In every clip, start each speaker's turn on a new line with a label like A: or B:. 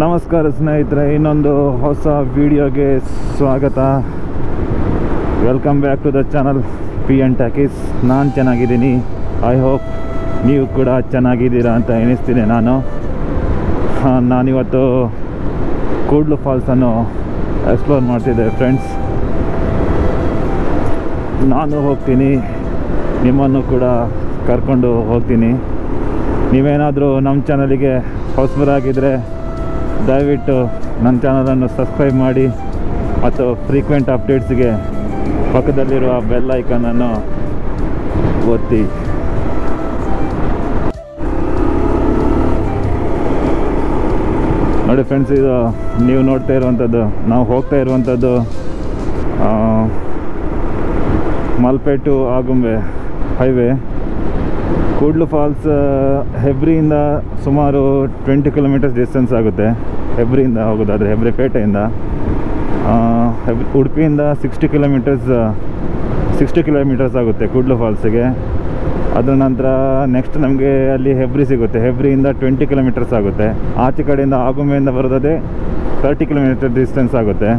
A: ನಮಸ್ಕಾರ ಸ್ನೇಹಿತರೆ, ಇನ್ನೊಂದು ಹೊಸ ವಿಡಿಯೋಗೆ ಸ್ವಾಗತ. Welcome back to the channel P N talkies ನಾನು ಚೆನ್ನಾಗಿದ್ದೀನಿ. ಐ ಹೋಪ್ ನೀವು ಕೂಡ ಚೆನ್ನಾಗಿದ್ದೀರಾ ಅಂತ ಎಣಿಸ್ತೀನಿ ನಾನು. ನಾನಿವತ್ತು ಕೂಡ್ಲು ಫಾಲ್ಸನ್ನು ಎಕ್ಸ್ಪ್ಲೋರ್ ಮಾಡ್ತಿದ್ದೆ ಫ್ರೆಂಡ್ಸ್ ನಾನು ಹೋಗ್ತೀನಿ. ನಿಮ್ಮನ್ನು ಕೂಡ ಕರ್ಕೊಂಡು ಹೋಗ್ತೀನಿ. ನೀವೇನಾದರೂ ನಮ್ಮ ಚಾನಲಿಗೆ ಹೊಸಬರಾಗಿದ್ದರೆ ದಯವಿಟ್ಟು ನನ್ನ ಚಾನಲನ್ನು ಸಬ್ಸ್ಕ್ರೈಬ್ ಮಾಡಿ ಮತ್ತು ಫ್ರೀಕ್ವೆಂಟ್ ಅಪ್ಡೇಟ್ಸ್ಗೆ ಪಕ್ಕದಲ್ಲಿರುವ ಬೆಲ್ ಐಕನನ್ನು ಒತ್ತಿ. ನೋಡಿ ಫ್ರೆಂಡ್ಸ್ ಇದು ನೀವು ನೋಡ್ತಾ ಇರುವಂಥದ್ದು, ನಾವು ಹೋಗ್ತಾ ಇರುವಂಥದ್ದು Malpe to Agumbe highway Kudlu falls ಹೆಬ್ರಿಯಿಂದ ಸುಮಾರು ಟ್ವೆಂಟಿ ಕಿಲೋಮೀಟರ್ಸ್ ಡಿಸ್ಟೆನ್ಸ್ ಆಗುತ್ತೆ. ಹೆಬ್ರಿಯಿಂದ ಹೋಗೋದಾದರೆ ಹೆಬ್ರಿ ಪೇಟೆಯಿಂದ ಹೆಬ್, ಉಡುಪಿಯಿಂದ ಸಿಕ್ಸ್ಟಿ ಕಿಲೋಮೀಟರ್ಸ್ ಸಿಕ್ಸ್ಟಿ ಕಿಲೋಮೀಟರ್ಸ್ ಆಗುತ್ತೆ ಕೂಡ್ಲು ಫಾಲ್ಸಿಗೆ. ಅದರ ನಂತರ ನೆಕ್ಸ್ಟ್ ನಮಗೆ ಅಲ್ಲಿ ಹೆಬ್ರಿ ಸಿಗುತ್ತೆ. ಹೆಬ್ರಿಯಿಂದ ಟ್ವೆಂಟಿ ಕಿಲೋಮೀಟರ್ಸ್ ಆಗುತ್ತೆ. ಆಚೆ ಕಡೆಯಿಂದ ಆಗುಂಬೆಯಿಂದ ಬರೋದೇ ತರ್ಟಿ ಕಿಲೋಮೀಟರ್ ಡಿಸ್ಟೆನ್ಸ್ ಆಗುತ್ತೆ.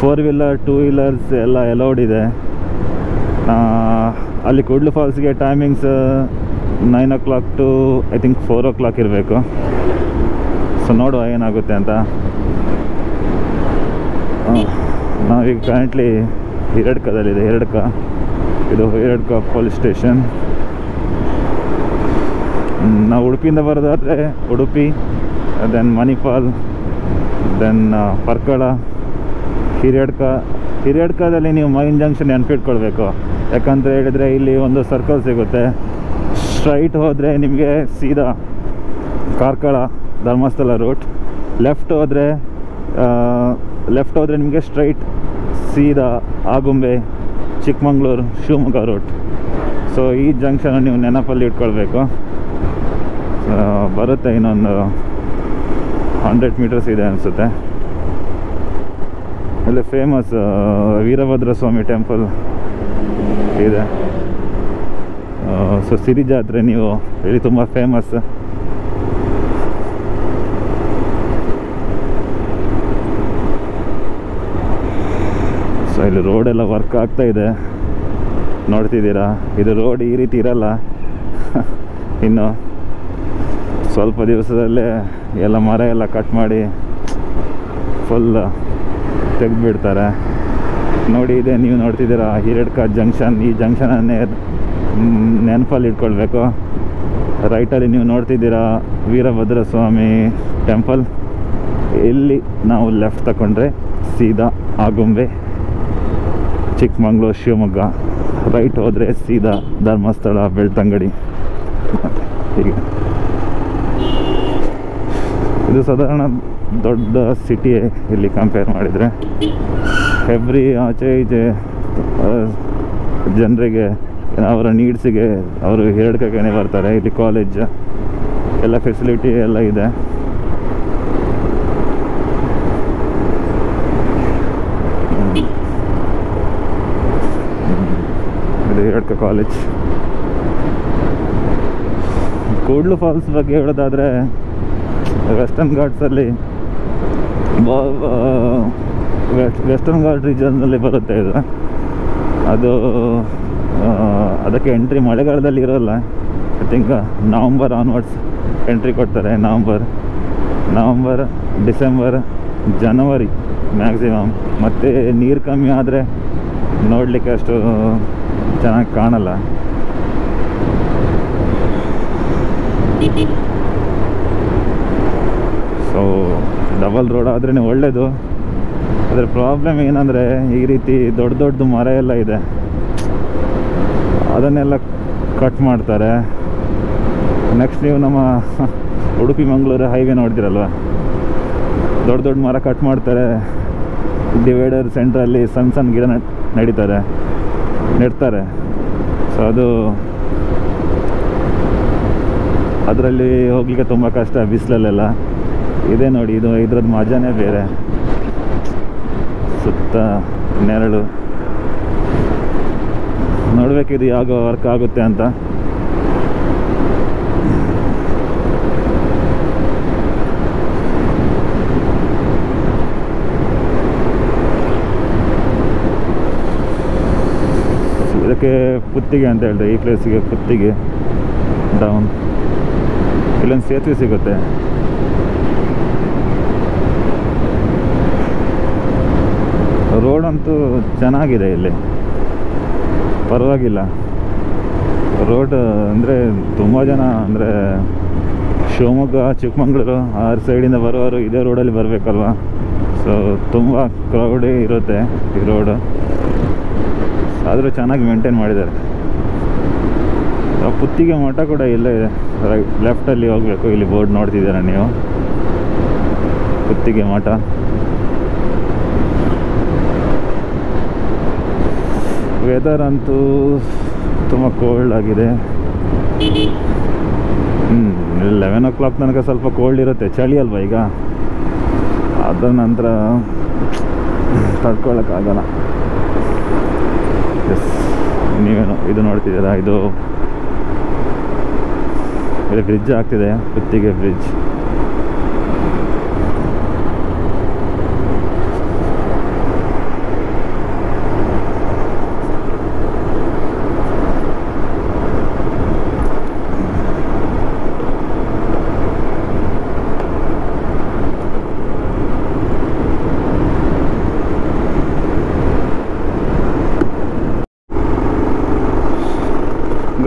A: ಫೋರ್ ವೀಲರ್ ಟೂ ವೀಲರ್ಸ್ ಎಲ್ಲ ಅಲೌಡ್ ಇದೆ. ಅಲ್ಲಿ Kudlu ಫಾಲ್ಸ್ಗೆ timings nine o'clock to I think four o'clock ಇರಬೇಕು. ಸೊ ನೋಡುವ ಏನಾಗುತ್ತೆ ಅಂತ. ನಾವೀಗ ಕರೆಂಟ್ಲಿ ಹಿರಡ್ಕದಲ್ಲಿದೆ ಹಿರಡ್ಕ ಇದು ಹಿರಡ್ಕ ಪೊಲೀಸ್ ಸ್ಟೇಷನ್ ನಾವು ಉಡುಪಿಯಿಂದ ಬರೋದಾದರೆ ಉಡುಪಿ ದೆನ್ ಮಣಿಪಾಲ್ ದೆನ್ ಪರ್ಕಳ ಹಿರಿಯಡ್ಕ ಹಿರಿಯಡ್ಕದಲ್ಲಿ ನೀವು ಮೈನ್ ಜಂಕ್ಷನ್ ನೆನ್ಪಿಟ್ಕೊಳ್ಬೇಕು. ಯಾಕಂತ ಹೇಳಿದರೆ ಇಲ್ಲಿ ಒಂದು ಸರ್ಕಲ್ ಸಿಗುತ್ತೆ. ಸ್ಟ್ರೈಟ್ ಹೋದರೆ ನಿಮಗೆ ಸೀದಾ ಕಾರ್ಕಳ, ಧರ್ಮಸ್ಥಳ ರೂಟ್ ಲೆಫ್ಟ್ ಹೋದರೆ ಲೆಫ್ಟ್ ಹೋದರೆ ನಿಮಗೆ ಸ್ಟ್ರೈಟ್ ಸೀದಾ ಆಗುಂಬೆ, ಚಿಕ್ಕಮಂಗ್ಳೂರು, ಶಿವಮೊಗ್ಗ ರೂಟ್ ಸೊ ಈ ಜಂಕ್ಷನ್ ನೀವು ನೆನಪಲ್ಲಿ ಇಟ್ಕೊಳ್ಬೇಕು. ಬರುತ್ತೆ ಇನ್ನೊಂದು ಹಂಡ್ರೆಡ್ ಮೀಟರ್ಸ್ ಇದೆ ಅನಿಸುತ್ತೆ. ಇಲ್ಲಿ ಫೇಮಸ್ ವೀರಭದ್ರ ಸ್ವಾಮಿ ಟೆಂಪಲ್ ಇದೆ. ಸೊ ಸಿರಿ ಜಾತ್ರೆ ನೀವು ಇಲ್ಲಿ ತುಂಬ ಫೇಮಸ್ ಸೊ ಇಲ್ಲಿ ರೋಡೆಲ್ಲ ವರ್ಕ್ ಆಗ್ತಾ ಇದೆ. ನೋಡ್ತಿದ್ದೀರಾ? ಇದು ರೋಡ್ ಈ ರೀತಿ ಇರಲ್ಲ. ಇನ್ನು ಸ್ವಲ್ಪ ದಿವಸದಲ್ಲೇ ಎಲ್ಲ ಮರ ಎಲ್ಲ ಕಟ್ ಮಾಡಿ ಫುಲ್ ತೆಗೆದುಬಿಡ್ತಾರೆ. ನೋಡಿ ಇದೆ, ನೀವು ನೋಡ್ತಿದ್ದೀರಾ, ಹಿರೇಡ್ಕಾ ಜಂಕ್ಷನ್, ಈ ಜಂಕ್ಷನನ್ನೇ ನೆನಪಲ್ಲಿ ಇಟ್ಕೊಳ್ಬೇಕು. ರೈಟಲ್ಲಿ ನೀವು ನೋಡ್ತಿದ್ದೀರಾ ವೀರಭದ್ರ ಸ್ವಾಮಿ ಟೆಂಪಲ್. ಇಲ್ಲಿ ನಾವು ಲೆಫ್ಟ್ ತಗೊಂಡ್ರೆ ಸೀದಾ ಆಗುಂಬೆ, ಚಿಕ್ಕಮಂಗ್ಳೂರು, ಶಿವಮೊಗ್ಗ. ರೈಟ್ ಹೋದರೆ ಸೀದಾ ಧರ್ಮಸ್ಥಳ, ಬೆಳ್ತಂಗಡಿ. ಹೀಗೆ. ಇದು ಸಾಧಾರಣ ದೊಡ್ಡ ಸಿಟಿ ಇಲ್ಲಿ ಕಂಪೇರ್ ಮಾಡಿದರೆ. ಹೆಬ್ರಿ ಆಚೆ ಈಚೆ ಜನರಿಗೆ, ಅವರ ನೀಡ್ಸಿಗೆ ಅವರು ಹೇಳ್ಕೇನೆ ಬರ್ತಾರೆ. ಇಲ್ಲಿ ಕಾಲೇಜ್ ಎಲ್ಲ ಫೆಸಿಲಿಟಿ ಎಲ್ಲ ಇದೆ. ಹಿರಡ್ಕ ಕಾಲೇಜ್ ಕೂಡ್ಲು ಫಾಲ್ಸ್ ಬಗ್ಗೆ ಹೇಳೋದಾದರೆ ವೆಸ್ಟರ್ನ್ ಘಾಟ್ಸಲ್ಲಿ ವೆಸ್ಟರ್ನ್ ಘಾಟ್ ರೀಜನ್ನಲ್ಲಿ ಬರುತ್ತೆ ಇದು. ಅದು ಅದಕ್ಕೆ ಎಂಟ್ರಿ ಮಳೆಗಾಲದಲ್ಲಿ ಇರೋಲ್ಲ. I think November onwards entry ಕೊಡ್ತಾರೆ. ನವಂಬರ್ ನವಂಬರ್ ಡಿಸೆಂಬರ್ ಜನವರಿ ಮ್ಯಾಕ್ಸಿಮಮ್ ಮತ್ತು ನೀರು ಕಮ್ಮಿ ಆದರೆ ನೋಡಲಿಕ್ಕೆ ಅಷ್ಟು ಚೆನ್ನಾಗಿ ಕಾಣಲ್ಲ. ಸೊ ಡಬಲ್ ರೋಡ್ ಆದ್ರೇ ಒಳ್ಳೆಯದು ಅದರ ಪ್ರಾಬ್ಲಮ್ ಏನಂದರೆ ಈ ರೀತಿ ದೊಡ್ಡ ದೊಡ್ಡ ಮರ ಎಲ್ಲ ಇದೆ. ಅದನ್ನೆಲ್ಲ ಕಟ್ ಮಾಡ್ತಾರೆ. ನೆಕ್ಸ್ಟ್ ನೀವು ನಮ್ಮ ಉಡುಪಿ, ಮಂಗಳೂರು ಹೈವೇ ನೋಡ್ತಿರಲ್ವ? ದೊಡ್ಡ ದೊಡ್ಡ ಮರ ಕಟ್ ಮಾಡ್ತಾರೆ. ಡಿವೈಡರ್ ಸೆಂಟ್ರಲ್ಲಿ ಸಣ್ಣ ಸಣ್ಣ ಗಿಡ ನಡೀತಾರೆ. ನೆಡ್ತಾರೆ. ಸೊ ಅದು ಅದರಲ್ಲಿ ಹೋಗ್ಲಿಕ್ಕೆ ತುಂಬ ಕಷ್ಟ ಬಿಸಿಲಲ್ಲೆಲ್ಲ. ಇದೆ ನೋಡಿ, ಇದು ಇದ್ರದ್ದು ಮಜಾನೇ ಬೇರೆ. ಸುತ್ತ ನೆರಳು. ನೋಡ್ಬೇಕು ಇದು ಯಾವ ವರ್ಕ್ ಆಗುತ್ತೆ ಅಂತ. ಇದಕ್ಕೆ ಪುತ್ತಿಗೆ ಅಂತ ಹೇಳ್ತಾರೆ ಈ ಪ್ಲೇಸಿಗೆ ಪುತ್ತಿಗೆ ಡೌನ್ ಇಲ್ಲೊಂದು ಸೇತುವೆ ಸಿಗುತ್ತೆ. ರೋಡ್ ಅಂತೂ ಚೆನ್ನಾಗಿದೆ ಇಲ್ಲಿ. ಪರವಾಗಿಲ್ಲ. ರೋಡ್ ಅಂದರೆ ತುಂಬ ಜನ ಅಂದರೆ ಶಿವಮೊಗ್ಗ, ಚಿಕ್ಕಮಂಗ್ಳೂರು, ಆ ಸೈಡಿಂದ ಬರೋರು ಇದೇ ರೋಡಲ್ಲಿ ಬರಬೇಕಲ್ವ? ಸೊ ತುಂಬ ಕ್ರೌಡೇ ಇರುತ್ತೆ ಈ ರೋಡು. ಆದರೂ ಚೆನ್ನಾಗಿ ಮೇಂಟೈನ್ ಮಾಡಿದ್ದಾರೆ. ಪುತ್ತಿಗೆ ಮಠ ಕೂಡ ಇಲ್ಲೇ ಇದೆ ರೈಟ್ ಲೆಫ್ಟಲ್ಲಿ ಹೋಗಬೇಕು. ಇಲ್ಲಿ ಬೋರ್ಡ್ ನೋಡ್ತಿದ್ದೀರಾ ನೀವು? ಪುತ್ತಿಗೆ ಮಠ. ವೆದರ್ ಅಂತೂ ತುಂಬ ಕೋಲ್ಡ್ ಆಗಿದೆ. ಹ್ಞೂ ಲೆವೆನ್ ಓ ಕ್ಲಾಕ್ ತನಕ ಸ್ವಲ್ಪ ಕೋಲ್ಡ್ ಇರುತ್ತೆ, ಚಳಿ ಅಲ್ವಾ ಈಗ? ಅದರ ನಂತರ ತಡ್ಕೊಳ್ಳೋಕ್ಕಾಗಲ್ಲ ಎಸ್ ನೀವೇನು ಇದು ನೋಡ್ತಿದ್ದೀರಾ? ಇದು, ಇಲ್ಲಿ ಬ್ರಿಡ್ಜ್ ಆಗ್ತಿದೆ ಕುತ್ತಿಗೆ ಬ್ರಿಡ್ಜ್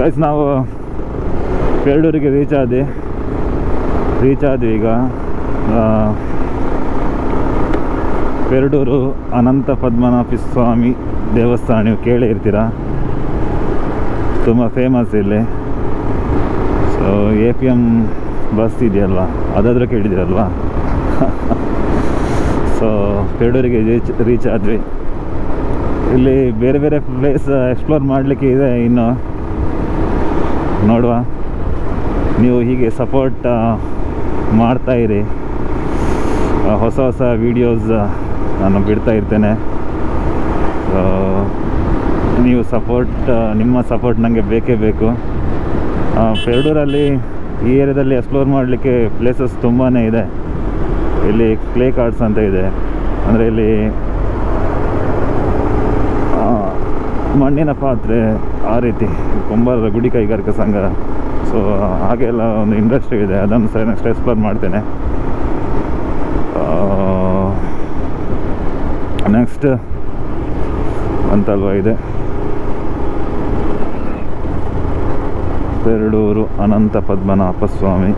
A: ಗೈಸ್ ನಾವು ಎರಡೂರಿಗೆ ರೀಚ್ ಆದ್ವಿ ರೀಚ್ ಆದ್ವಿ ಈಗ. ಪೆರಡೂರು ಅನಂತ ಪದ್ಮನಾಭ ಸ್ವಾಮಿ ದೇವಸ್ಥಾನ ನೀವು ಕೇಳೇ ಇರ್ತೀರ ತುಂಬ ಫೇಮಸ್ ಇಲ್ಲಿ. So A P M bus ಇದೆಯಲ್ವ? ಅದಾದರೂ ಕೇಳಿದಿರಲ್ವ? ಸೊ ಪೆರಡೂರಿಗೆ ರೀಚ್ ರೀಚ್ ಆದ್ವಿ. ಇಲ್ಲಿ ಬೇರೆ ಬೇರೆ ಪ್ಲೇಸ್ ಎಕ್ಸ್ಪ್ಲೋರ್ ಮಾಡಲಿಕ್ಕೆ ಇದೆ ಇನ್ನು. ನೋಡುವ. ನೀವು ಹೀಗೆ ಸಪೋರ್ಟ್ ಮಾಡ್ತಾಯಿರಿ ಹೊಸ ಹೊಸ ವೀಡಿಯೋಸ್ ನಾನು ಬಿಡ್ತಾ ಇರ್ತೇನೆ. ನೀವು ಸಪೋರ್ಟ್ ನಿಮ್ಮ ಸಪೋರ್ಟ್ ನನಗೆ ಬೇಕೇ ಬೇಕು. ಆ, ಪೆರಡೂರಲ್ಲಿ ಈ ಏರಿಯಾದಲ್ಲಿ ಎಕ್ಸ್ಪ್ಲೋರ್ ಮಾಡಲಿಕ್ಕೆ ಪ್ಲೇಸಸ್ ತುಂಬಾ ಇದೆ. ಇಲ್ಲಿ ಕ್ಲೇ ಕಾರ್ಡ್ಸ್ ಅಂತ ಇದೆ. ಅಂದರೆ ಇಲ್ಲಿ ಆ, ಮಣ್ಣಿನ ಪಾತ್ರೆ ಆ ರೀತಿ ಕುಂಬಾರರ ಗುಡಿ ಕೈಗಾರಿಕಾ ಸಂಘ. ಸೊ ಹಾಗೆಲ್ಲ ಒಂದು ಇಂಡಸ್ಟ್ರಿ ಇದೆ. ಅದನ್ನು ಸಹ ನೆಕ್ಸ್ಟ್ ಎಕ್ಸ್ಪ್ಲೋರ್ ಮಾಡ್ತೇನೆ. ನೆಕ್ಸ್ಟ್ ಅಂತಲ್ವ ಇದೆ. ಪೆರಡೂರು ಅನಂತ ಪದ್ಮನಾಭ ಸ್ವಾಮಿ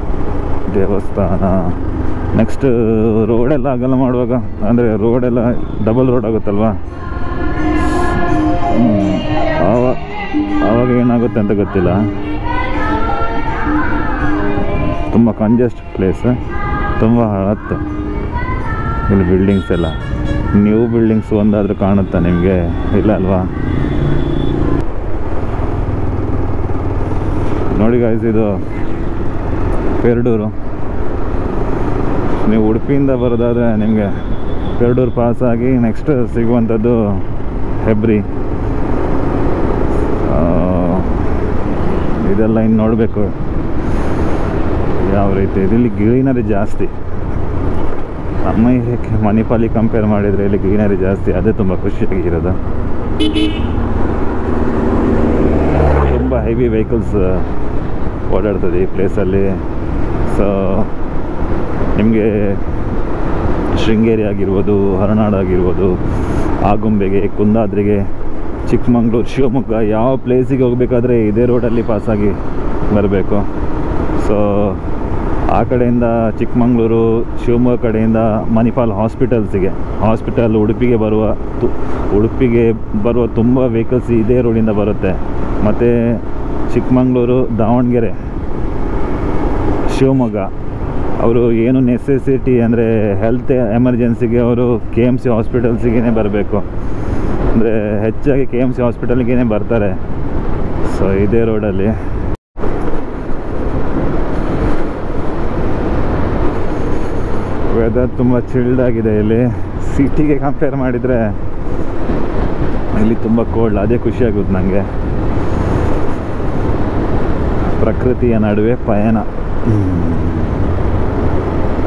A: ದೇವಸ್ಥಾನ. ನೆಕ್ಸ್ಟ್ ರೋಡೆಲ್ಲ ಅಗಲ ಮಾಡುವಾಗ, ಅಂದರೆ ರೋಡೆಲ್ಲ ಡಬಲ್ ರೋಡ್ ಆಗುತ್ತಲ್ವಾ. ಆವಾಗ ಆವಾಗ ಏನಾಗುತ್ತೆ ಅಂತ ಗೊತ್ತಿಲ್ಲ. ತುಂಬ ಕಂಜೆಸ್ಟ್ ಪ್ಲೇಸ್ ತುಂಬ ಹಳತ್ತು. ಇಲ್ಲಿ ಬಿಲ್ಡಿಂಗ್ಸ್ ಎಲ್ಲ. ನ್ಯೂ ಬಿಲ್ಡಿಂಗ್ಸ್ ಒಂದಾದರೂ ಕಾಣುತ್ತಾ ನಿಮಗೆ? ಇಲ್ಲ ಅಲ್ವಾ? ನೋಡಿ ಗಾಯ್ಸ್ ಇದು ಪೆರಡೂರು. ನೀವು ಉಡುಪಿಯಿಂದ ಬರೋದಾದರೆ ನಿಮಗೆ ಪೆರಡೂರು ಪಾಸ್ ಆಗಿ ನೆಕ್ಸ್ಟ್ ಸಿಗುವಂಥದ್ದು ಹೆಬ್ರಿ ಇದೆಲ್ಲ ಇನ್ನು ನೋಡಬೇಕು. ಯಾವ ರೀತಿ. ಇಲ್ಲಿ ಗ್ರೀನರಿ ಜಾಸ್ತಿ. ನಮ್ಮ ಏರಿಯಾಕ್ಕೆ ಮಣಿಪಾಲಿ ಕಂಪೇರ್ ಮಾಡಿದರೆ ಇಲ್ಲಿ ಗ್ರೀನರಿ ಜಾಸ್ತಿ. ಅದೇ ತುಂಬ ಖುಷಿಯಾಗಿರೋದು. ತುಂಬ ಹೆವಿ ವೆಹಿಕಲ್ಸ್ ಓಡಾಡ್ತದೆ ಈ ಪ್ಲೇಸಲ್ಲಿ ಸೊ ನಿಮಗೆ ಶೃಂಗೇರಿ ಆಗಿರ್ಬೋದು, ಹೊರನಾಡು ಆಗಿರ್ಬೋದು, ಆಗುಂಬೆಗೆ, ಕುಂದಾದ್ರಿಗೆ ಚಿಕ್ಕಮಂಗ್ಳೂರು, ಶಿವಮೊಗ್ಗ, ಯಾವ ಪ್ಲೇಸಿಗೆ ಹೋಗಬೇಕಾದ್ರೆ ಇದೇ ರೋಡಲ್ಲಿ ಪಾಸಾಗಿ ಬರಬೇಕು. ಸೊ ಆ ಕಡೆಯಿಂದ ಚಿಕ್ಕಮಂಗ್ಳೂರು, ಶಿವಮೊಗ್ಗ ಕಡೆಯಿಂದ ಮಣಿಪಾಲ್ ಹಾಸ್ಪಿಟಲ್ಸಿಗೆ ಹಾಸ್ಪಿಟಲ್ ಉಡುಪಿಗೆ ಬರುವ ಉಡುಪಿಗೆ ಬರುವ ತುಂಬ ವೆಹಿಕಲ್ಸ್ ಇದೇ ರೋಡಿಂದ ಬರುತ್ತೆ. ಮತ್ತು ಚಿಕ್ಕಮಂಗ್ಳೂರು, ದಾವಣಗೆರೆ, ಶಿವಮೊಗ್ಗ, ಅವರು ಏನು ನೆಸೆಸಿಟಿ ಅಂದರೆ ಹೆಲ್ತ್ ಎಮರ್ಜೆನ್ಸಿಗೆ ಅವರು ಕೆ ಎಂ ಸಿ ಹಾಸ್ಪಿಟಲ್ಸಿಗೆ ಬರಬೇಕು. ಅಂದರೆ ಹೆಚ್ಚಾಗಿ ಕೆ ಎಂ ಸಿ ಹಾಸ್ಪಿಟಲ್ಗೆ ಬರ್ತಾರೆ. ಸೊ ಇದೇ ರೋಡಲ್ಲಿ ವೆದರ್ ತುಂಬ ಚಿಲ್ಡ್ ಆಗಿದೆ ಇಲ್ಲಿ. ಸಿಟಿಗೆ ಕಂಪೇರ್ ಮಾಡಿದರೆ ಇಲ್ಲಿ ತುಂಬ ಕೋಲ್ಡ್ ಅದೇ ಖುಷಿಯಾಗುತ್ತೆ ನನಗೆ ಪ್ರಕೃತಿಯ ನಡುವೆ ಪಯಣ.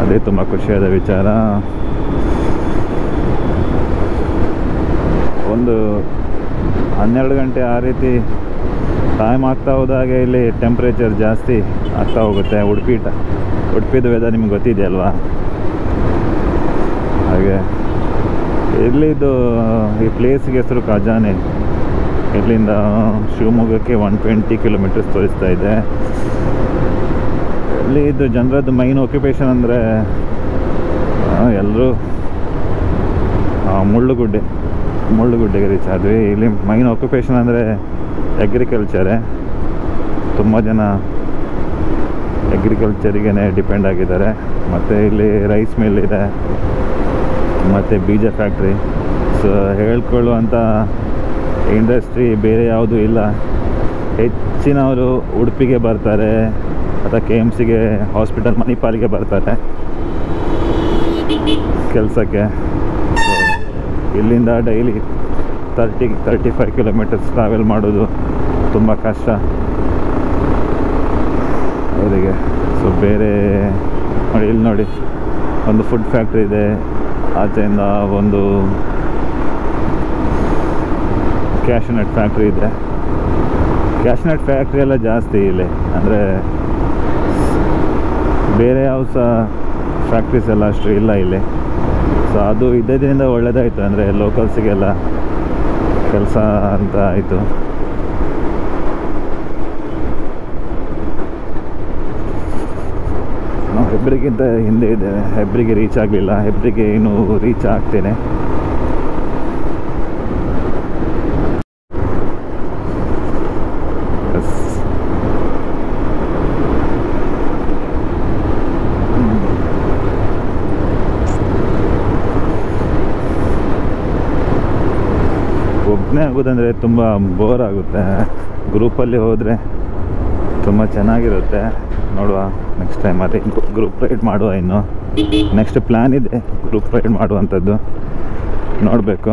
A: ಅದೇ ತುಂಬ ಖುಷಿಯಾದ ವಿಚಾರ. ಒಂದು ಹನ್ನೆರಡು ಗಂಟೆ ಆ ರೀತಿ ಟೈಮ್ ಆಗ್ತಾ ಹೋದಾಗೆ ಇಲ್ಲಿ ಟೆಂಪ್ರೇಚರ್ ಜಾಸ್ತಿ ಆಗ್ತಾ ಹೋಗುತ್ತೆ ಉಡುಪಿ ಟ ಉಡುಪಿದು ವೆದರ್ ನಿಮ್ಗೆ ಗೊತ್ತಿದೆಯಲ್ವಾ ಹಾಗೆ ಇಲ್ಲಿದ್ದು ಈ ಪ್ಲೇಸ್ಗೆ ಹೆಸರು ಖಜಾನೆ. ಇಲ್ಲಿಂದ ಶಿವಮೊಗ್ಗಕ್ಕೆ ಒನ್ ಟ್ವೆಂಟಿ ಕಿಲೋಮೀಟರ್ಸ್ ತೋರಿಸ್ತಾ ಇದೆ. ಇಲ್ಲಿ ಇದು ಜನರದ್ದು ಮೈನ್ ಆಕ್ಯುಪೇಷನ್ ಅಂದರೆ ಎಲ್ಲರೂ ಮುಳ್ಳುಗುಡ್ಡೆ. ಮುಳ್ಳುಗುಡ್ಡೆಗೆ ರೀಚ್ ಆದ್ವಿ. ಇಲ್ಲಿ ಮೈನ್ ಆಕ್ಯುಪೇಷನ್ ಅಂದರೆ ಅಗ್ರಿಕಲ್ಚರೇ ತುಂಬ ಜನ ಅಗ್ರಿಕಲ್ಚರಿಗೇ ಡಿಪೆಂಡ್ ಆಗಿದ್ದಾರೆ. ಮತ್ತು ಇಲ್ಲಿ ರೈಸ್ ಮಿಲ್ ಇದೆ. ಮತ್ತು ಬೀಜ ಫ್ಯಾಕ್ಟ್ರಿ ಸೊ ಹೇಳ್ಕೊಳ್ಳುವಂಥ ಇಂಡಸ್ಟ್ರಿ ಬೇರೆ ಯಾವುದೂ ಇಲ್ಲ. ಹೆಚ್ಚಿನವರು ಉಡುಪಿಗೆ ಬರ್ತಾರೆ ಅಥವಾ ಕೆ ಎಂ ಸಿಗೆ ಹಾಸ್ಪಿಟಲ್ ಮಣಿಪಾಲಿಗೆ ಬರ್ತಾರೆ. ಕೆಲಸಕ್ಕೆ. ಇಲ್ಲಿಂದ daily thirty thirty five kilometres travel ಮಾಡೋದು ತುಂಬ ಕಷ್ಟ. ಅವರಿಗೆ ಸೊ ಬೇರೆ ನೋಡಿ, ಇಲ್ಲಿ ನೋಡಿ, ಒಂದು ಫುಡ್ ಫ್ಯಾಕ್ಟ್ರಿ ಇದೆ. ಆಚೆಯಿಂದ ಒಂದು ಕ್ಯಾಶ್ನಟ್ ಫ್ಯಾಕ್ಟ್ರಿ ಇದೆ. ಕ್ಯಾಶ್ನಟ್ ಫ್ಯಾಕ್ಟ್ರಿ ಎಲ್ಲ ಜಾಸ್ತಿ ಇಲ್ಲಿ. ಅಂದರೆ ಬೇರೆ ಯಾವ ಸಹ ಫ್ಯಾಕ್ಟ್ರೀಸ್ ಎಲ್ಲ ಅಷ್ಟು ಇಲ್ಲ ಇಲ್ಲಿ. ಸೊ ಅದು ಇದ್ದಿದ್ದರಿಂದ ಒಳ್ಳೆಯದಾಯಿತು ಅಂದರೆ ಲೋಕಲ್ಸಿಗೆಲ್ಲ ಕೆಲಸ ಅಂತ ಆಯಿತು. ನಾವು ಹೆಬ್ರಿಗಿಂತ ಹಿಂದೆ ಇದ್ದೇವೆ. ಹೆಬ್ರಿಗೆ ರೀಚ್ ಆಗಲಿಲ್ಲ. ಹೆಬ್ರಿಗೆ ಇನ್ನೂ ರೀಚ್ ಆಗ್ತೇನೆ ಎಸ್ ಒಬ್ಬನೇ ಆಗೋದಂದರೆ ತುಂಬ ಬೋರ್ ಆಗುತ್ತೆ. ಗ್ರೂಪಲ್ಲಿ ಹೋದರೆ ತುಂಬ ಚೆನ್ನಾಗಿರುತ್ತೆ. ನೋಡುವ ನೆಕ್ಸ್ಟ್ ಟೈಮ್ ಅದೇ ಗ್ರೂಪ್ ರೈಡ್ ಮಾಡುವ ಇನ್ನು. ನೆಕ್ಸ್ಟ್ ಪ್ಲ್ಯಾನ್ ಇದೆ ಗ್ರೂಪ್ ರೈಡ್ ಮಾಡುವಂಥದ್ದು. ನೋಡಬೇಕು.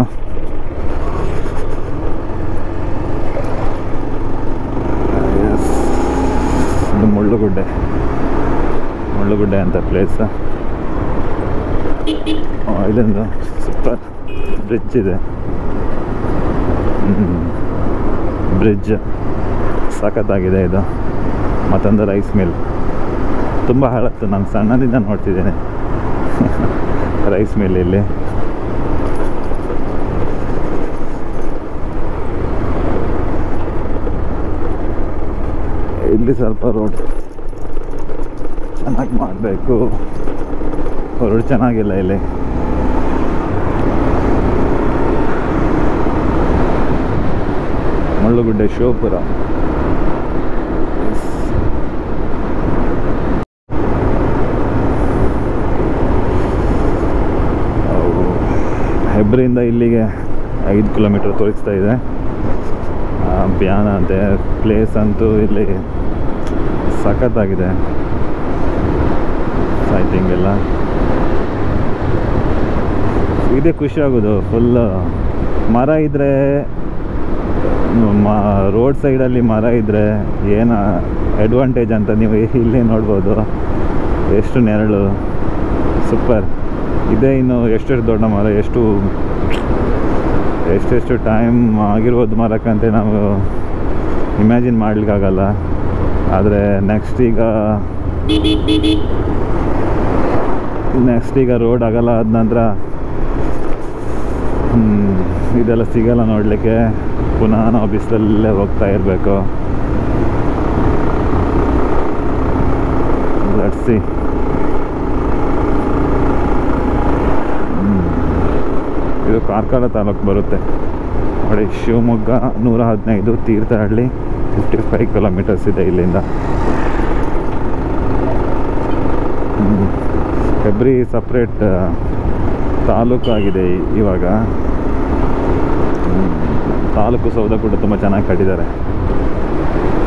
A: ಇದು ಮುಳ್ಳುಗುಡ್ಡೆ. ಮುಳ್ಳುಗುಡ್ಡೆ ಅಂತ ಪ್ಲೇಸ್ ಇದೊಂದು ಸೂಪರ್ ಬ್ರಿಡ್ಜ್ ಇದೆ. ಬ್ರಿಡ್ಜ್. ಸಖತ್ತಾಗಿದೆ ಇದು. ಮತ್ತೊಂದು ರೈಸ್ ಮಿಲ್ ತುಂಬ ಹಳತ್ತು ನಾನು ಸಣ್ಣದಿಂದ ನೋಡ್ತಿದ್ದೇನೆ. ರೈಸ್ ಮಿಲ್ ಇಲ್ಲಿ. ಇಲ್ಲಿ ಸ್ವಲ್ಪ ರೋಡ್ ಚೆನ್ನಾಗಿ ಮಾಡಬೇಕು. ರೋಡ್ ಚೆನ್ನಾಗಿಲ್ಲ ಇಲ್ಲಿ. ಮುಳ್ಳುಗುಡ್ಡೆ ಶಿವಪುರ. ಹೆಬ್ರಿಯಿಂದ ಇಲ್ಲಿಗೆ ಐದು ಕಿಲೋಮೀಟರ್ ತೋರಿಸ್ತಾ ಇದೆ. ಬ್ಯಾನ ಅಂತೆ. ಪ್ಲೇಸ್ ಅಂತೂ ಇಲ್ಲಿ ಸಖತ್ತಾಗಿದೆ. ಸೈಟಿಂಗ್ ಎಲ್ಲ. ಇದೇ ಖುಷಿ ಆಗೋದು. ಫುಲ್ ಮರ ಇದ್ದರೆ ರೋಡ್ ಸೈಡಲ್ಲಿ ಮರ ಇದ್ದರೆ ಏನು ಅಡ್ವಾಂಟೇಜ್ ಅಂತ ನೀವು ಇಲ್ಲಿ ನೋಡ್ಬೋದು. ಎಷ್ಟು ನೆರಳು. ಸೂಪರ್. ಇದೇ ಇನ್ನು ಎಷ್ಟೆಷ್ಟು ದೊಡ್ಡ ಮರ, ಎಷ್ಟು, ಎಷ್ಟೆಷ್ಟು ಟೈಮ್ ಆಗಿರ್ಬೋದು ಮರಕ್ಕಂತೆ ನಾವು ಇಮ್ಯಾಜಿನ್ ಮಾಡಲಿಕ್ಕಾಗಲ್ಲ. ಆದರೆ ನೆಕ್ಸ್ಟ್ ಈಗ ನೆಕ್ಸ್ಟ್ ಈಗ ರೋಡ್ ಆಗಲ್ಲ ಆದ ನಂತರ ಇದೆಲ್ಲ ಸಿಗಲ್ಲ ನೋಡಲಿಕ್ಕೆ. ಪುನಃ ನಾವು ಬಿಸಿಲಲ್ಲೇ ಹೋಗ್ತಾ ಇರಬೇಕು. ಲಟ್ಸಿ ಇದು ಕಾರ್ಕಳ ತಾಲೂಕು ಬರುತ್ತೆ. ನೋಡಿ, ಶಿವಮೊಗ್ಗ ನೂರ ಹದಿನೈದು ತೀರ್ಥಹಳ್ಳಿ ಫಿಫ್ಟಿ ಫೈವ್ ಕಿಲೋಮೀಟರ್ಸ್ ಇದೆ ಇಲ್ಲಿಂದ. ಎಬ್ರಿ ಸಪ್ರೇಟ್ ತಾಲೂಕಾಗಿದೆ ಇವಾಗ. ತಾಲೂಕು ಸೌಧ ಕೂಡ ತುಂಬ ಚೆನ್ನಾಗಿ ಕಟ್ಟಿದ್ದಾರೆ.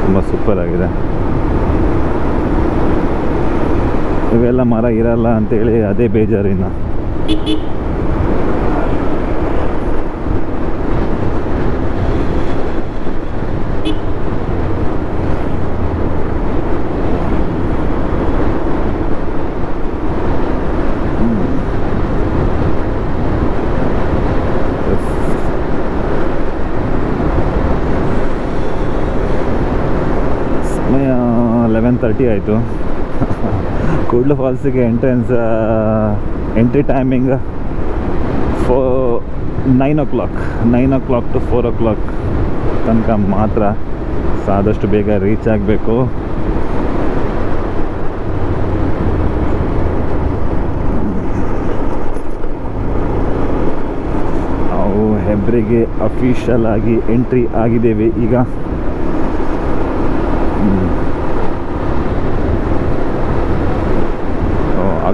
A: ತುಂಬ ಸೂಪರ್ ಆಗಿದೆ. ಇವೆಲ್ಲ ಮರ ಇರಲ್ಲ ಅಂತೇಳಿ ಅದೇ ಬೇಜಾರು ತರ್ಟಿ ಆಯಿತು. Kudlu ಫಾಲ್ಸಿಗೆ entrance entry timing four nine o'clock nine o'clock to four o'clock ತನಕ ಮಾತ್ರ ಆದಷ್ಟು ಬೇಗ ರೀಚ್ ಆಗಬೇಕು. ಅವು ಹೆಬ್ರಿಗೆ ಅಫಿಷಿಯಲ್ ಆಗಿ ಎಂಟ್ರಿ ಆಗಿದ್ದೇವೆ ಈಗ ಹ್ಮ್.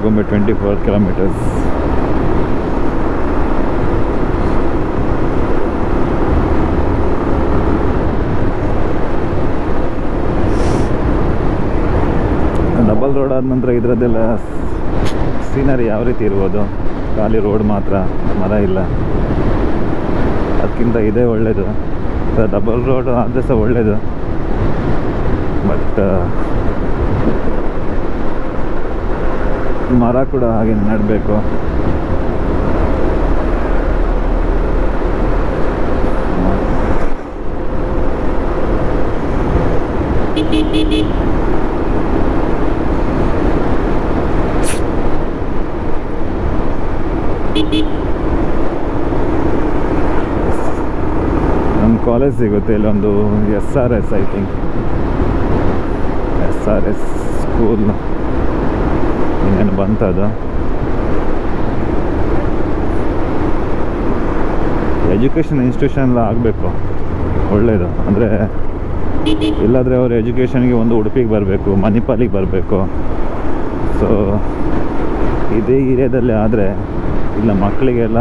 A: ಓ, में twenty four kilometres double road ಆದ ನಂತರ ಇದರದ್ದೆಲ್ಲ ಸೀನರಿ ಯಾವ ರೀತಿ ಇರ್ಬೋದು? ಖಾಲಿ ರೋಡ್ ಮಾತ್ರ ಮರ ಇಲ್ಲ. ಅದಕ್ಕಿಂತ ಇದೇ ಒಳ್ಳೆಯದು ಡಬಲ್ ರೋಡ್ ಆದರೆ ಸಹ ಒಳ್ಳೆಯದು ಬಟ್ ಮರ ಕೂಡ ಹಾಗೆ ನೆಡಬೇಕು. ನಮ್ಮ ಕಾಲೇಜ್ ಸಿಗುತ್ತೆ ಇಲ್ಲೊಂದು S R S I think S R S school ಇನ್ನೇನು ಬಂತದು. ಎಜುಕೇಷನ್ ಇನ್ಸ್ಟಿಟ್ಯೂಷನ್ ಎಲ್ಲ ಆಗಬೇಕು. ಒಳ್ಳೆಯದು ಅಂದರೆ ಇಲ್ಲಾದರೆ ಅವರು ಎಜುಕೇಷನ್ಗೆ ಒಂದು ಉಡುಪಿಗೆ ಬರಬೇಕು, ಮಣಿಪಾಲಿಗೆ ಬರಬೇಕು. ಸೊ ಇದೇ ಏರಿಯಾದಲ್ಲಿ ಆದರೆ, ಇಲ್ಲ ಮಕ್ಕಳಿಗೆಲ್ಲ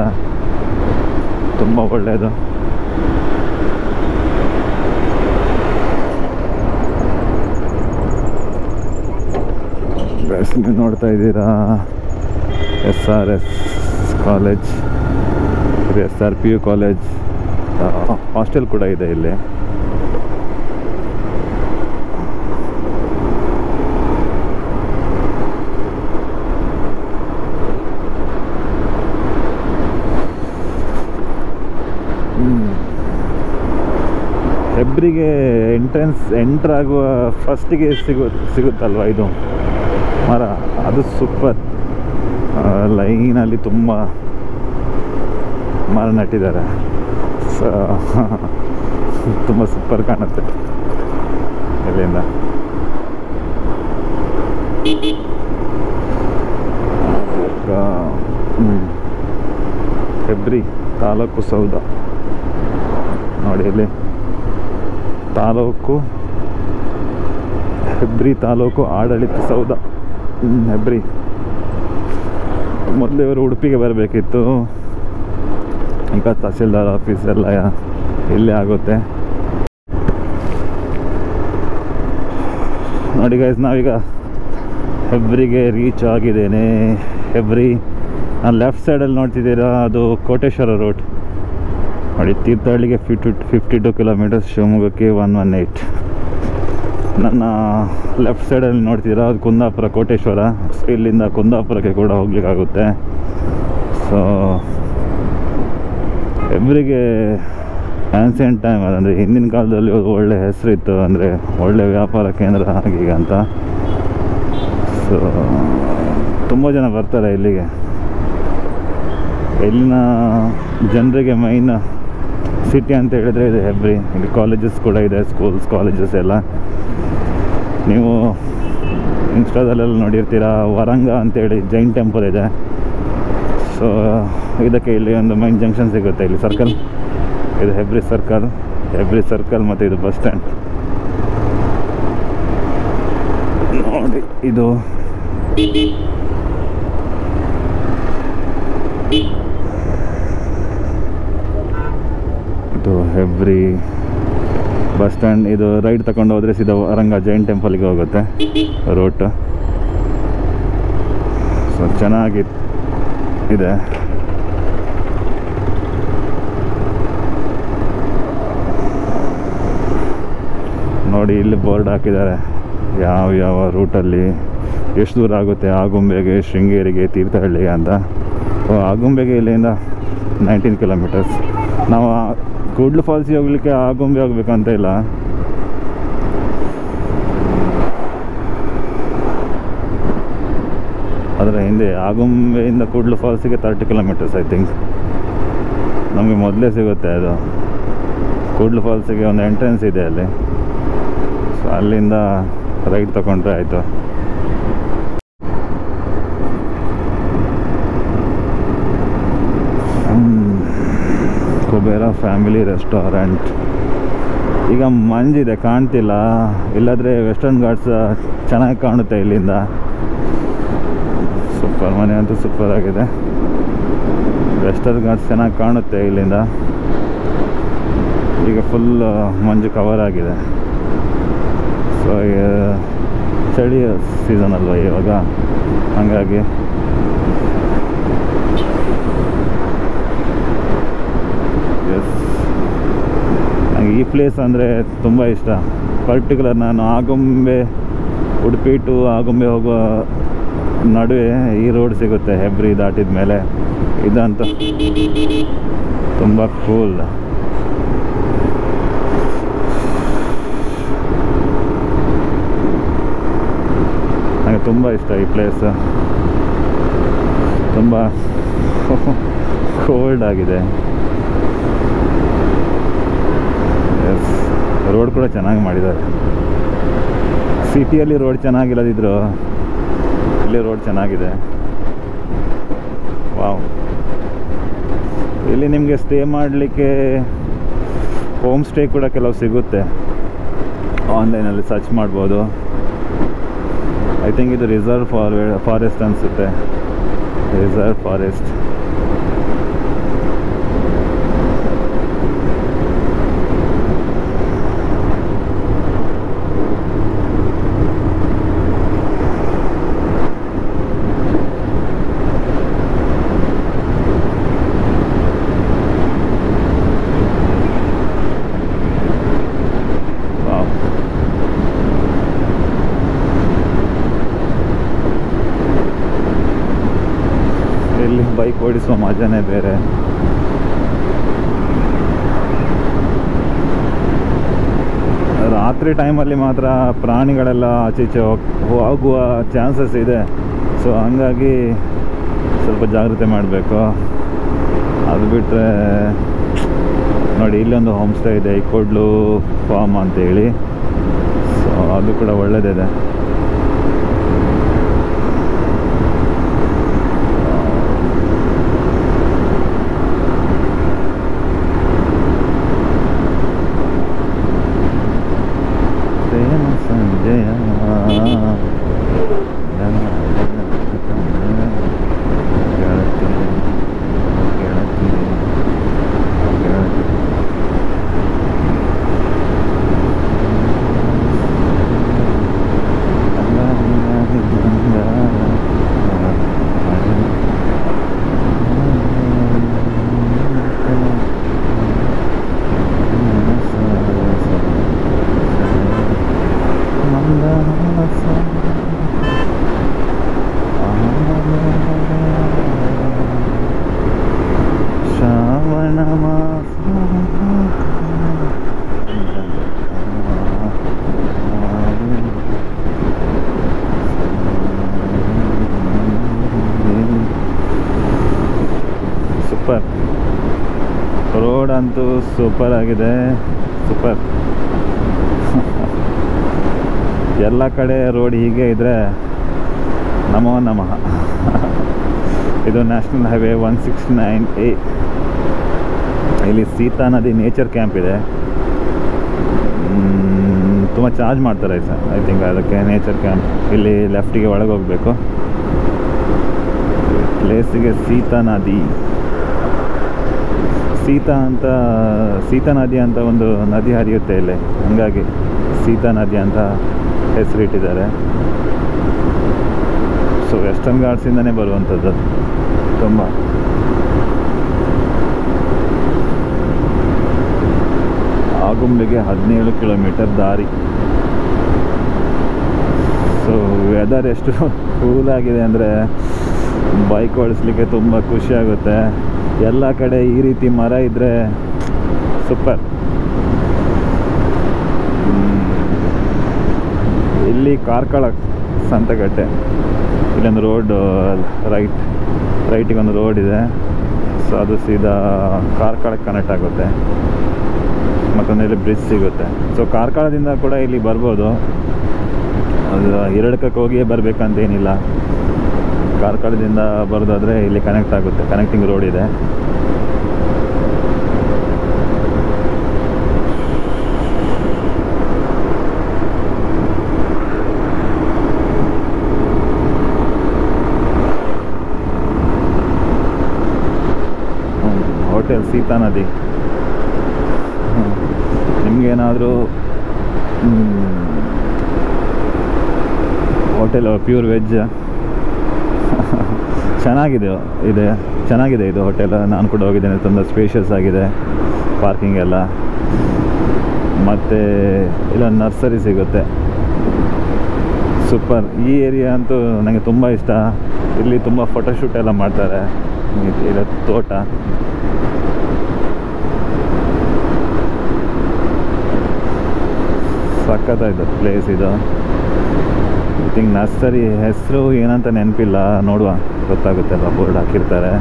A: ತುಂಬ ಒಳ್ಳೆಯದು ಗೈಸ್ ನೀವು ನೋಡ್ತಾ ಇದ್ದೀರಾ? S R S college S R P U college hostel ಕೂಡ ಇದೆ ಇಲ್ಲಿ. ಹೆಬ್ರಿಗೆ ಎಂಟ್ರೆನ್ಸ್ ಎಂಟ್ರ್ ಆಗುವ ಫಸ್ಟಿಗೆ ಸಿಗು, ಸಿಗುತ್ತಲ್ವ ಇದು? ಮರ. ಅದು ಸೂಪರ್ ಲೈನಲ್ಲಿ ತುಂಬ ಮರ ನೆಟ್ಟಿದ್ದಾರೆ. ಸೊ ತುಂಬ ಸೂಪರ್ ಕಾಣುತ್ತೆ. ಇಲ್ಲಿಂದ. ಹೆಬ್ರಿ ತಾಲೂಕು ಸೌಧ. ನೋಡಿ ಇಲ್ಲಿ. ತಾಲೂಕು ಹೆಬ್ರಿ ತಾಲೂಕು ಆಡಳಿತ ಸೌಧ. ಹೆಬ್ರಿ ಮೊದಲು ಇವರು ಉಡುಪಿಗೆ ಬರಬೇಕಿತ್ತು. ಈಗ ತಹಸೀಲ್ದಾರ್ ಆಫೀಸ್ ಎಲ್ಲ ಇಲ್ಲೇ ಆಗುತ್ತೆ. ನೋಡಿ ಗೈಸ್ ನಾವೀಗ ಹೆಬ್ರಿಗೆ ರೀಚ್ ಆಗಿದ್ದೇನೆ. ಹೆಬ್ರಿ, ನಾನು ಲೆಫ್ಟ್ ಸೈಡಲ್ಲಿ ನೋಡ್ತಿದ್ದೀರಾ? ಅದು ಕೋಟೇಶ್ವರ ರೋಡ್ ನೋಡಿ, ತೀರ್ಥಹಳ್ಳಿಗೆ ಫಿಫ್ಟಿ ಫಿಫ್ಟಿ ಟು ಕಿಲೋಮೀಟರ್ಸ್ ಶಿವಮೊಗ್ಗಕ್ಕೆ ಒನ್ ಒನ್ ಏಯ್ಟ್ ನನ್ನ ಲೆಫ್ಟ್ ಸೈಡಲ್ಲಿ ನೋಡ್ತಿದ್ದೀರಾ? ಅದು ಕುಂದಾಪುರ ಕೋಟೇಶ್ವರ. ಇಲ್ಲಿಂದ ಕುಂದಾಪುರಕ್ಕೆ ಕೂಡ ಹೋಗ್ಲಿಕ್ಕಾಗುತ್ತೆ. ಸೊ ಎವ್ರಿಗೆ ಆನ್ಸಿಯಂಟ್ ಟೈಮ್ ಅಂದರೆ ಹಿಂದಿನ ಕಾಲದಲ್ಲಿ ಅದು ಒಳ್ಳೆ ಹೆಸರಿತ್ತು ಅಂದರೆ ಒಳ್ಳೆ ವ್ಯಾಪಾರ ಕೇಂದ್ರ ಆಗೀಗ ಅಂತ. ಸೊ ತುಂಬ ಜನ ಬರ್ತಾರೆ ಇಲ್ಲಿಗೆ. ಇಲ್ಲಿನ ಜನರಿಗೆ ಮೈನ್ ಸಿಟಿ ಅಂತ ಹೇಳಿದ್ರೆ ಇದು ಹೆಬ್ರಿ ಇಲ್ಲಿ ಕಾಲೇಜಸ್ ಕೂಡ ಇದೆ ಸ್ಕೂಲ್ಸ್ ಕಾಲೇಜಸ್ ಎಲ್ಲ. ನೀವು ಇನ್ಸ್ಟಾದಲ್ಲೆಲ್ಲ ನೋಡಿರ್ತೀರ, ವರಂಗ ಅಂತೇಳಿ ಜೈನ್ ಟೆಂಪಲ್ ಇದೆ. ಸೊ ಇದಕ್ಕೆ ಇಲ್ಲಿ ಒಂದು ಮೈನ್ ಜಂಕ್ಷನ್ ಸಿಗುತ್ತೆ ಇಲ್ಲಿ ಸರ್ಕಲ್ ಇದು ಹೆಬ್ರಿ ಸರ್ಕಲ್ ಹೆಬ್ರಿ ಸರ್ಕಲ್ ಮತ್ತು ಇದು ಬಸ್ ಸ್ಟ್ಯಾಂಡ್ ನೋಡಿ, ಇದು ಇದು ಹೆಬ್ರಿ ಬಸ್ ಸ್ಟ್ಯಾಂಡ್, ಇದು ರೈಟ್ ತಗೊಂಡು ಹೋದರೆ ಸೀದಾ ರಂಗ ಜೈನ್ ಟೆಂಪಲ್ಗೆ ಹೋಗುತ್ತೆ. ರೋಟ್ ಸೊ ಚೆನ್ನಾಗಿ ಇದೆ. ನೋಡಿ, ಇಲ್ಲಿ ಬೋರ್ಡ್ ಹಾಕಿದ್ದಾರೆ. ಯಾವ ಯಾವ ರೂಟಲ್ಲಿ ಎಷ್ಟು ದೂರ ಆಗುತ್ತೆ? ಆಗುಂಬೆಗೆ, ಶೃಂಗೇರಿಗೆ, ತೀರ್ಥಹಳ್ಳಿಗೆ ಅಂತ. ಆಗುಂಬೆಗೆ ಇಲ್ಲಿಂದ ನೈನ್ಟೀನ್ ಕಿಲೋಮೀಟರ್ಸ್ ನಾವು ಕೂಡ್ಲು ಫಾಲ್ಸಿಗೆ ಹೋಗ್ಲಿಕ್ಕೆ ಆಗೊಂಬೆ ಹೋಗ್ಬೇಕು ಅಂತ ಇಲ್ಲ. ಅದರ ಹಿಂದೆ ಆಗುಂಬೆಯಿಂದ ಕೂಡ್ಲು ಫಾಲ್ಸಿಗೆ ತರ್ಟಿ ಕಿಲೋಮೀಟರ್ಸ್ ಐ ಥಿಂಕ್ ನಮಗೆ ಮೊದಲೇ ಸಿಗುತ್ತೆ ಅದು. ಕೂಡ್ಲು ಫಾಲ್ಸಿಗೆ ಒಂದು ಎಂಟ್ರೆನ್ಸ್ ಇದೆ ಅಲ್ಲಿ. ಸೊ ಅಲ್ಲಿಂದ ರೈಟ್ ತೊಗೊಂಡ್ರೆ ಆಯಿತು. Family restaurant. ಈಗ ಮಂಜಿದೆ, ಕಾಣ್ತಿಲ್ಲ. ಇಲ್ಲಾದರೆ ವೆಸ್ಟರ್ನ್ ಘಾಟ್ಸ್ ಚೆನ್ನಾಗಿ ಕಾಣುತ್ತೆ ಇಲ್ಲಿಂದ. ಸೂಪರ್ ಮನೆ ಅಂತೂ ಸೂಪರ್ ಆಗಿದೆ. ವೆಸ್ಟರ್ನ್ ಘಾಟ್ಸ್ ಚೆನ್ನಾಗಿ ಕಾಣುತ್ತೆ ಇಲ್ಲಿಂದ. ಈಗ ಫುಲ್ ಮಂಜು ಕವರ್ ಆಗಿದೆ. ಸೊ ಚಳಿ ಸೀಸನ್ ಅಲ್ವಾ ಇವಾಗ? ಹಾಗಾಗಿ ಎಸ್ ನನಗೆ ಈ ಪ್ಲೇಸ್ ಅಂದರೆ ತುಂಬ ಇಷ್ಟ. ಪರ್ಟಿಕ್ಯುಲರ್ ನಾನು ಆಗುಂಬೆ ಉಡುಪಿ ಟು ಆಗುಂಬೆ ಹೋಗುವ ನಡುವೆ ಈ ರೋಡ್ ಸಿಗುತ್ತೆ ಹೆಬ್ರಿ ದಾಟಿದ ಮೇಲೆ. ಇದಂತ ತುಂಬ ಕೂಲ್ ನನಗೆ ತುಂಬ ಇಷ್ಟ ಈ ಪ್ಲೇಸ್ ತುಂಬ ಕೋಲ್ಡ್ ಆಗಿದೆ. ಎಸ್ ರೋಡ್ ಕೂಡ ಚೆನ್ನಾಗಿ ಮಾಡಿದ್ದಾರೆ. ಸಿಟಿಯಲ್ಲಿ ರೋಡ್ ಚೆನ್ನಾಗಿಲ್ಲದಿದ್ರು ಇಲ್ಲಿ ರೋಡ್ ಚೆನ್ನಾಗಿದೆ. ವಾವ್ ಇಲ್ಲಿ ನಿಮಗೆ ಸ್ಟೇ ಮಾಡಲಿಕ್ಕೆ ಹೋಮ್ ಸ್ಟೇ ಕೂಡ ಕೆಲವು ಸಿಗುತ್ತೆ. ಆನ್ಲೈನಲ್ಲಿ ಸರ್ಚ್ ಮಾಡ್ಬೋದು. ಐ ಥಿಂಕ್ ಇದು ರಿಸರ್ವ್ ಫಾರ್ ಫಾರೆಸ್ಟ್ ಅನಿಸುತ್ತೆ. ರಿಸರ್ವ್ ಫಾರೆಸ್ಟ್ ವಾವ್ ಇಲ್ಲಿ ಬೈಕ್ ಓಡಿಸುವ ಮಜಾನೇ ಬೇರೆ. ರಾತ್ರಿ ಟೈಮಲ್ಲಿ ಮಾತ್ರ ಪ್ರಾಣಿಗಳೆಲ್ಲ ಆಚೆ ಈಚೆ ಹೋಗ್, ಹೋಗುವ ಚಾನ್ಸಸ್ ಇದೆ. ಸೊ ಹಂಗಾಗಿ ಸ್ವಲ್ಪ ಜಾಗ್ರತೆ ಮಾಡಬೇಕು. ಅದು ಬಿಟ್ಟರೆ ನೋಡಿ, ಇಲ್ಲೊಂದು ಹೋಮ್ ಸ್ಟೇ ಇದೆ, ಈ ಕೊಡ್ಲು ಫಾರ್ಮ್ ಅಂತೇಳಿ. ಸೊ ಅದು ಕೂಡ ಒಳ್ಳೆಯದಿದೆ ಸೂಪರ್ ಆಗಿದೆ. ಸೂಪರ್. ಎಲ್ಲ ಕಡೆ ರೋಡ್ ಹೀಗೆ ಇದ್ರೆ ನಮೋ ನಮಃ. ಇದು national highway one six nine A. ಇಲ್ಲಿ ಸೀತಾ ನದಿ ನೇಚರ್ ಕ್ಯಾಂಪ್ ಇದೆ. ತುಂಬ ಚಾರ್ಜ್ ಮಾಡ್ತಾರೆ ಸರ್ ಐ ಥಿಂಕ್ ಅದಕ್ಕೆ ನೇಚರ್ ಕ್ಯಾಂಪ್ ಇಲ್ಲಿ ಲೆಫ್ಟಿಗೆ ಒಳಗೆ ಹೋಗಬೇಕು. ಪ್ಲೇಸಿಗೆ ಸೀತಾ ನದಿ. ಸೀತಾ ಅಂತ, ಸೀತಾ ನದಿ ಅಂತ ಒಂದು ನದಿ ಹರಿಯುತ್ತೆ ಇಲ್ಲಿ. ಹಂಗಾಗಿ ಸೀತಾ ನದಿ ಅಂತ ಹೆಸರಿಟ್ಟಿದ್ದಾರೆ. ಸೊ ವೆಸ್ಟರ್ನ್ ಘಾಟ್ಸಿಂದನೇ ಬರುವಂಥದ್ದು. ತುಂಬ. ಆಗುಂಬೆಗೆ ಹದಿನೇಳು ಕಿಲೋಮೀಟರ್ ದಾರಿ. ಸೊ ವೆದರ್ ಎಷ್ಟು ಕೂಲ್ ಆಗಿದೆ ಅಂದರೆ ಬೈಕ್ ಓಡಿಸ್ಲಿಕ್ಕೆ ತುಂಬ ಖುಷಿ ಆಗುತ್ತೆ. ಎಲ್ಲ ಕಡೆ ಈ ರೀತಿ ಮರ ಇದ್ದರೆ ಸೂಪರ್ ಇಲ್ಲಿ ಕಾರ್ಕಳ ಸಂತಗಟ್ಟೆ ಇಲ್ಲೊಂದು ರೋಡ್ ರೈಟ್ ರೈಟಿಗೆ ಒಂದು ರೋಡ್ ಇದೆ. ಸೊ ಅದು ಸೀದಾ ಕಾರ್ಕಳಕ್ಕೆ ಕನೆಕ್ಟ್ ಆಗುತ್ತೆ. ಮತ್ತೊಂದು ಬ್ರಿಡ್ಜ್ ಸಿಗುತ್ತೆ. ಸೊ ಕಾರ್ಕಳದಿಂದ ಕೂಡ ಇಲ್ಲಿ ಬರ್ಬೋದು. ಅದು ಎರಡಕ್ಕೆ ಹೋಗಿಯೇ ಬರಬೇಕಂತೇನಿಲ್ಲ. ಕಾರ್ಕಳದಿಂದ ಬರೋದಾದರೆ ಇಲ್ಲಿ ಕನೆಕ್ಟ್ ಆಗುತ್ತೆ. ಕನೆಕ್ಟಿಂಗ್ ರೋಡ್ ಇದೆ. ಹೋಟೆಲ್ ಸೀತಾ ನದಿ ನಿಮಗೇನಾದರೂ ಹೋಟೆಲ್ ಪ್ಯೂರ್ ವೆಜ್ ಚೆನ್ನಾಗಿದೆ, ಇದೆ. ಚೆನ್ನಾಗಿದೆ ಇದು ಹೋಟೆಲ್ ನಾನು ಕೂಡ ಹೋಗಿದ್ದೇನೆ. ತುಂಬ ಸ್ಪೇಷಿಯಸ್ ಆಗಿದೆ. ಪಾರ್ಕಿಂಗ್ ಎಲ್ಲ. ಮತ್ತು ಇಲ್ಲೊಂದು ನರ್ಸರಿ ಸಿಗುತ್ತೆ. ಸೂಪರ್ ಈ ಏರಿಯಾ ಅಂತೂ ನನಗೆ ತುಂಬ ಇಷ್ಟ. ಇಲ್ಲಿ ತುಂಬ ಫೋಟೋಶೂಟ್ ಎಲ್ಲ ಮಾಡ್ತಾರೆ. ಇದೆ ತೋಟ. ಸಖತ್ತಾಯಿತು ಪ್ಲೇಸ್ ಇದು. ಐ ಥಿಂಕ್ ನರ್ಸರಿ ಹೆಸರು ಏನಂತ ನೆನಪಿಲ್ಲ. ನೋಡುವ. ಗೊತ್ತಾಗುತ್ತಲ್ಲ ಬೋರ್ಡ್ ಹಾಕಿರ್ತಾರೆ.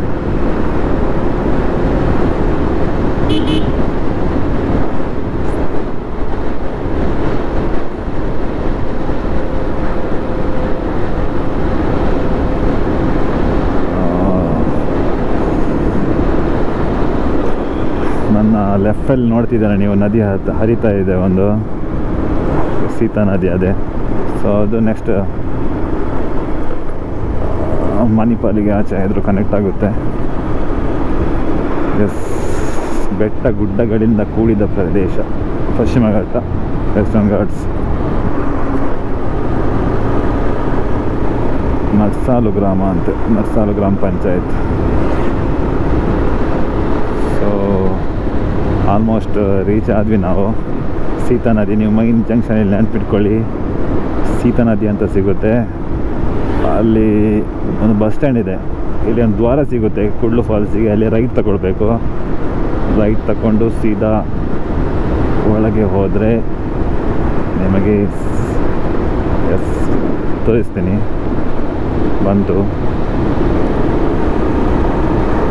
A: ನನ್ನ ಲೆಫ್ಟಲ್ಲಿ ನೋಡ್ತಿದ್ದಾರೆ ನೀವು, ನದಿ ಹರಿತಾ ಇದೆ ಒಂದು. ಸೀತಾ ನದಿ ಅದೇ. ಸೊ ಅದು ನೆಕ್ಸ್ಟ್ ಮಣಿಪಾಲಿಗೆ ಆಚೆ ಆದರೂ ಕನೆಕ್ಟ್ ಆಗುತ್ತೆ. ಎಸ್ ಬೆಟ್ಟ ಗುಡ್ಡಗಳಿಂದ ಕೂಡಿದ ಪ್ರದೇಶ. ಪಶ್ಚಿಮ ಘಟ್ಟ ವೆಸ್ಟರ್ನ್ ಘಾಟ್ಸ್. ನರ್ಸಾಲು ಗ್ರಾಮ ಅಂತ, ನರ್ಸಾಲು ಗ್ರಾಮ ಪಂಚಾಯತ್. ಸೊ ಆಲ್ಮೋಸ್ಟ್ ರೀಚ್ ಆದ್ವಿ ನಾವು. ಸೀತಾ ನದಿ, ನೀವು ಮೈನ್ ಜಂಕ್ಷನಲ್ಲಿ ನೆನ್ಪಿಟ್ಕೊಳ್ಳಿ. ಸೀತಾ ನದಿ ಅಂತ ಸಿಗುತ್ತೆ. ಅಲ್ಲಿ ಒಂದು ಬಸ್ ಸ್ಟ್ಯಾಂಡ್ ಇದೆ. ಇಲ್ಲಿ ಒಂದು ದ್ವಾರ ಸಿಗುತ್ತೆ. ಕುಡ್ಲು ಫಾಲ್ಸಿಗೆ. ಅಲ್ಲಿ ರೈಟ್ ತಗೊಳ್ಬೇಕು. ರೈಟ್ ತಗೊಂಡು ಸೀದಾ ಒಳಗೆ ಹೋದರೆ ನಿಮಗೆ ಎಸ್ ತೋರಿಸ್ತೀನಿ. ಬಂತು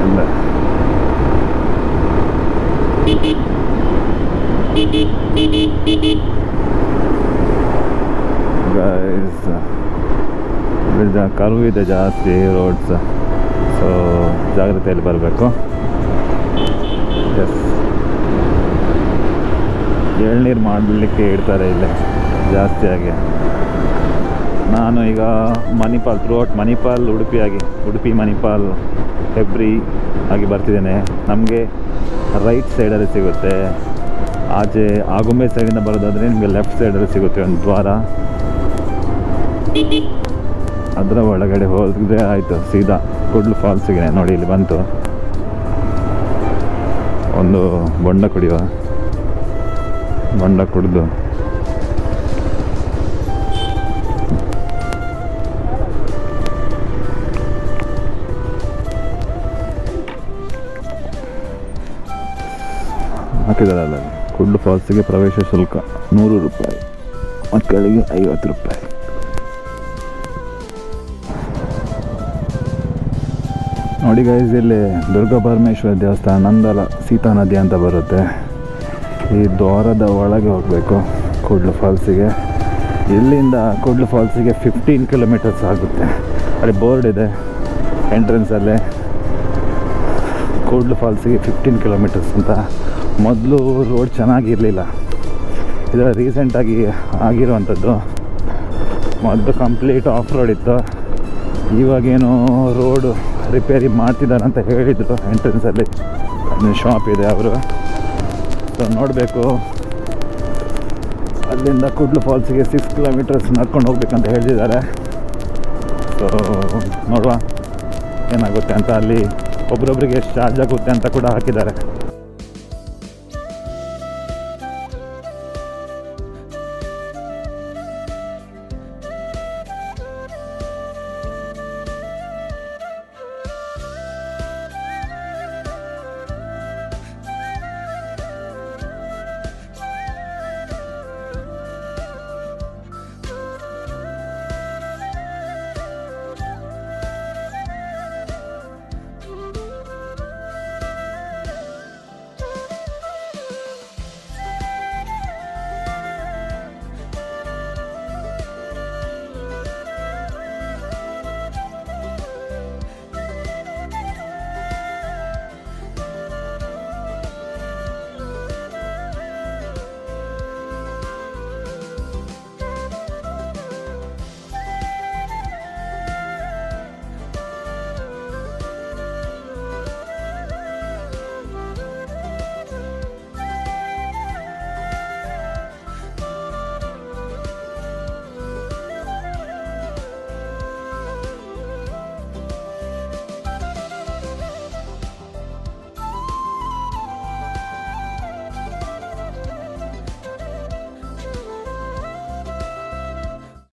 A: ಇಲ್ಲ ಗೈಸ್ ಕರ್ವ್ ಇದೆ ಜಾಸ್ತಿ ರೋಡ್ಸ್ ಸೊ ಜಾಗ್ರತೆಯಲ್ಲಿ ಬರಬೇಕು. ಎಸ್ ಎಳ್ನೀರು ಮಾಡಲಿಕ್ಕೆ ಇಡ್ತಾರೆ ಇಲ್ಲಿ ಜಾಸ್ತಿಯಾಗಿ ನಾನು ಈಗ ಮಣಿಪಾಲ್ ಥ್ರೂಔಟ್ ಮಣಿಪಾಲ್, ಉಡುಪಿಯಾಗಿ, ಉಡುಪಿ, ಮಣಿಪಾಲ್ ಹೆಬ್ರಿ ಆಗಿ ಬರ್ತಿದ್ದೇನೆ. ನಮಗೆ ರೈಟ್ ಸೈಡಲ್ಲಿ ಸಿಗುತ್ತೆ. ಆಚೆ ಆಗುಂಬೆ ಸೈಡಿಂದ ಬರೋದಾದರೆ ನಿಮಗೆ ಲೆಫ್ಟ್ ಸೈಡಲ್ಲಿ ಸಿಗುತ್ತೆ ಒಂದು ದ್ವಾರ. ಅದರ ಒಳಗಡೆ ಹೋದರೆ ಆಯಿತು, ಸೀದಾ ಕುಡ್ಲು ಫಾಲ್ಸಿಗೆ. ನೋಡಿ, ಇಲ್ಲಿ ಬಂತು. ಒಂದು ಬೊಂಡ ಕುಡಿಯುವ. ಬೊಂಡ ಕುಡಿದು. ಹಾಕಿದಾರಲ್ಲ ಕುಡ್ಲು ಫಾಲ್ಸಿಗೆ ಪ್ರವೇಶ ಶುಲ್ಕ ನೂರು ರೂಪಾಯಿ. ಮಕ್ಕಳಿಗೆ ಐವತ್ತು ರೂಪಾಯಿ. ನೋಡಿ ಗೈಸ್ ಇಲ್ಲಿ ದುರ್ಗಾ ಪರಮೇಶ್ವರ ದೇವಸ್ಥಾನ, ನಂದಲ, ಸೀತಾ ನದಿ ಅಂತ ಬರುತ್ತೆ. ಈ ದ್ವಾರದ ಒಳಗೆ ಹೋಗಬೇಕು, ಕೂಡ್ಲು ಫಾಲ್ಸಿಗೆ. ಇಲ್ಲಿಂದ ಕೂಡ್ಲು ಫಾಲ್ಸಿಗೆ ಫಿಫ್ಟೀನ್ ಕಿಲೋಮೀಟರ್ಸ್ ಆಗುತ್ತೆ. ಅಲ್ಲಿ ಬೋರ್ಡ್ ಇದೆ ಎಂಟ್ರೆನ್ಸಲ್ಲೇ ಕೂಡ್ಲು ಫಾಲ್ಸಿಗೆ ಫಿಫ್ಟೀನ್ ಕಿಲೋಮೀಟರ್ಸ್ ಅಂತ. ಮೊದಲು ರೋಡ್ ಚೆನ್ನಾಗಿರಲಿಲ್ಲ. ಇದು ರೀಸೆಂಟಾಗಿ ಆಗಿರುವಂಥದ್ದು. ಮೊದಲು ಕಂಪ್ಲೀಟ್ ಆಫ್ ರೋಡ್ ಇತ್ತು. ಇವಾಗೇನು ರೋಡು ರಿಪೇರಿ ಮಾಡ್ತಿದ್ದಾರೆ ಅಂತ ಹೇಳಿದರು ಎಂಟ್ರೆನ್ಸಲ್ಲಿ ಶಾಪ್ ಇದೆ ಅವರು. ಸೊ ನೋಡಬೇಕು. ಅಲ್ಲಿಂದ ಕುಡ್ಲು ಫಾಲ್ಸಿಗೆ ಸಿಕ್ಸ್ ಕಿಲೋಮೀಟರ್ಸ್ ನಡ್ಕೊಂಡು ಹೋಗ್ಬೇಕಂತ ಹೇಳಿದ್ದಾರೆ. ಸೊ ನೋಡುವ. ಏನಾಗುತ್ತೆ ಅಂತ ಅಲ್ಲಿ ಒಬ್ರೊಬ್ರಿಗೆ ಎಷ್ಟು ಚಾರ್ಜ್ ಆಗುತ್ತೆ ಅಂತ ಕೂಡ ಹಾಕಿದ್ದಾರೆ.